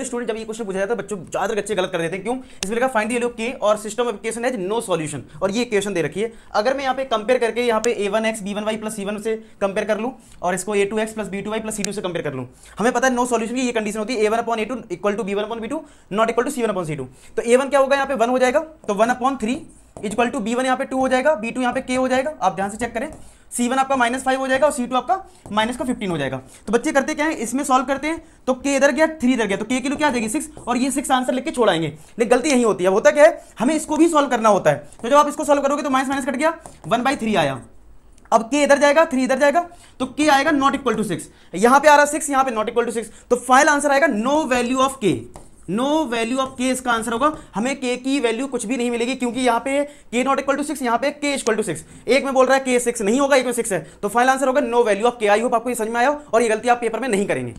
Student जब ये question पूछा जाता है, बच्चों ज़्यादातर बच्चे गलत कर देते हैं। क्यों? इसमें लिखा फाइंड द ऑफ़ के और सिस्टम एप्लीकेशन है नो सॉल्यूशन और ये इक्वेशन दे रखी है। अगर मैं यहाँ पे कंपेयर करके यहाँ पे A one X B one Y plus C one से कंपेयर कर लूँ और इसको A two X plus B two Y plus C two से कंपेयर कर लूँ, हमें पता है नो सॉल्यूशन की ये कंडीशन होती है। A one upon A two equal to B one upon B two not equal to C one upon C two तो ए वन क्या होगा यहाँ पे? वन हो जाएगा। तो one upon three equal to B one यहाँ पे टू हो जाएगा। बी टू यहाँ पे के हो जाएगा। आप ध्यान से चेक करें। सी वन आपका माइनस फाइव हो जाएगा और सी टू आपका माइनस का फिफ्टीन हो जाएगा। तो बच्चे करते क्या है? इसमें सॉल्व करते हैं। तो के इधर गया थ्री इधर गया। तो के किलो क्या जाएगी सिक्स और ये सिक्स आंसर लेके छोड़ाएँगे लेकिन गलती यही होती है। होता क्या है? हमें इसको भी सॉल्व करना होता है। तो जब आप इसको सॉल्व करोगे तो माइनस माइनस कट गया। वन बाई थ्री आया। अब के इधर जाएगा थ्री इधर जाएगा। तो के आएगा नॉट इक्वल टू सिक्स यहाँ पे आ रहा सिक्स यहाँ पे नॉट इक्वल टू सिक्स तो फाइनल आंसर आएगा no value of K no value of K इसका आंसर होगा। हमें के की वैल्यू कुछ भी नहीं मिलेगी क्योंकि यहाँ पे के नॉट इक्वल टू सिक्स यहाँ पे के इक्वल टू सिक्स एक में बोल रहा है के सिक्स नहीं होगा, एक में सिक्स है। तो फाइनल आंसर होगा no value of K I hope आपको ये समझ में आया और ये गलती आप पेपर में नहीं करेंगे।